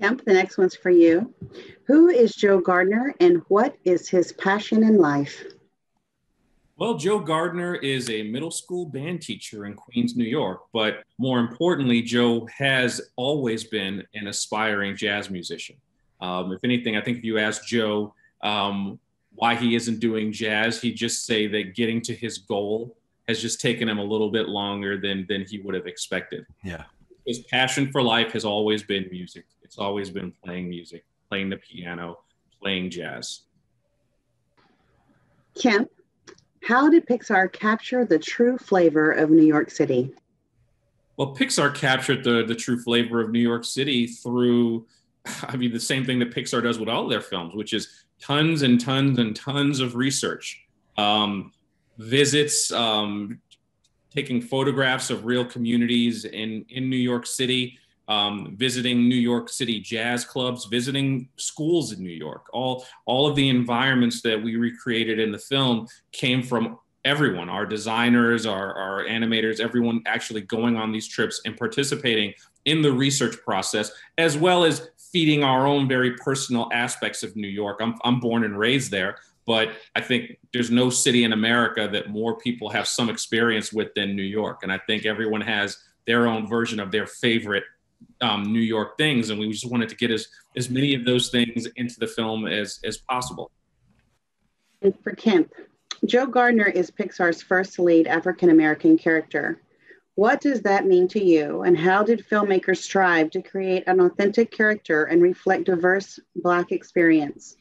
Kemp, the next one's for you. Who is Joe Gardner and what is his passion in life? Well, Joe Gardner is a middle school band teacher in Queens, New York. But more importantly, Joe has always been an aspiring jazz musician. Um, if anything, I think if you ask Joe um, why he isn't doing jazz, he'd just say that getting to his goal has just taken him a little bit longer than than he would have expected. Yeah. His passion for life has always been music. It's always been playing music, playing the piano, playing jazz. Kemp, how did Pixar capture the true flavor of New York City? Well, Pixar captured the, the true flavor of New York City through, I mean, the same thing that Pixar does with all their films, which is tons and tons and tons of research, um, visits, um, taking photographs of real communities in, in New York City, um, visiting New York City jazz clubs, visiting schools in New York. All all of the environments that we recreated in the film came from everyone, our designers, our, our animators, everyone actually going on these trips and participating in the research process, as well as feeding our own very personal aspects of New York. I'm, I'm born and raised there, but I think there's no city in America that more people have some experience with than New York. And I think everyone has their own version of their favorite um, New York things, and we just wanted to get as as many of those things into the film as as possible. And for Kemp, Joe Gardner is Pixar's first lead African American character. What does that mean to you, and how did filmmakers strive to create an authentic character and reflect diverse Black experience?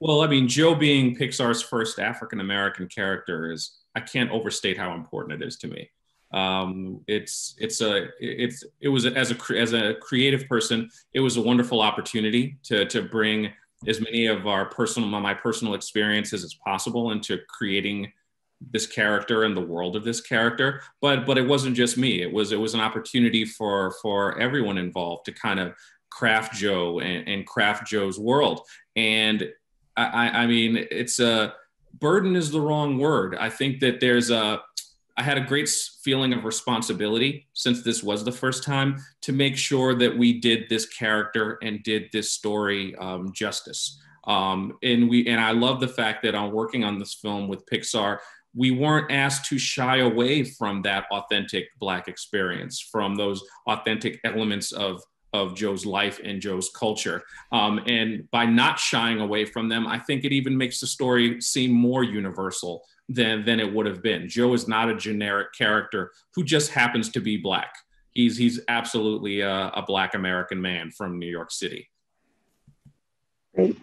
Well, I mean, Joe being Pixar's first African American character is, I can't overstate how important it is to me. Um, it's it's a it's it was as a as a creative person, it was a wonderful opportunity to to bring as many of our personal my personal experiences as possible into creating this character and the world of this character. But but it wasn't just me. It was it was an opportunity for for everyone involved to kind of craft joe and, and craft joe's world. And I, I mean it's a burden is the wrong word i think that there's a I had a great feeling of responsibility since this was the first time to make sure that we did this character and did this story um, justice. Um, and we and I love the fact that I'm working on this film with Pixar. We weren't asked to shy away from that authentic Black experience, from those authentic elements of of Joe's life and Joe's culture. Um, and by not shying away from them, I think it even makes the story seem more universal than than it would have been. Joe is not a generic character who just happens to be black. He's he's absolutely a, a black American man from New York City. Great.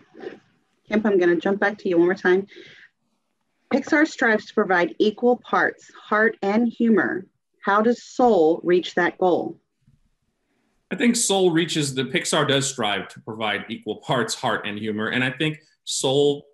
Kemp, I'm going to jump back to you one more time. Pixar strives to provide equal parts, heart and humor. How does Soul reach that goal? I think Soul reaches the Pixar does strive to provide equal parts, heart and humor, and I think Soul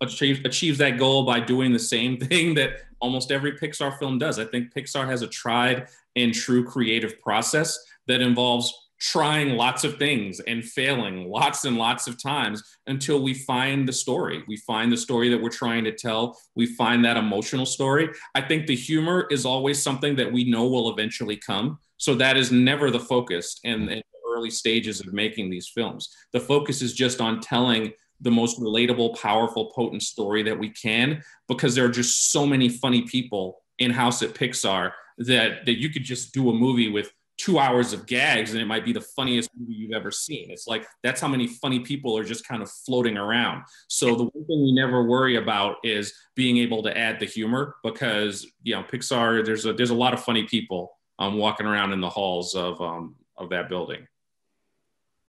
achieves, achieves that goal by doing the same thing that almost every Pixar film does. I think Pixar has a tried and true creative process that involves trying lots of things and failing lots and lots of times until we find the story. We find the story that we're trying to tell. We find that emotional story. I think the humor is always something that we know will eventually come. So that is never the focus in, in the early stages of making these films. The focus is just on telling the most relatable, powerful, potent story that we can because there are just so many funny people in house at Pixar that that you could just do a movie with two hours of gags and it might be the funniest movie you've ever seen. It's like that's how many funny people are just kind of floating around. So the one thing we never worry about is being able to add the humor because you know Pixar there's a there's a lot of funny people um, walking around in the halls of um, of that building.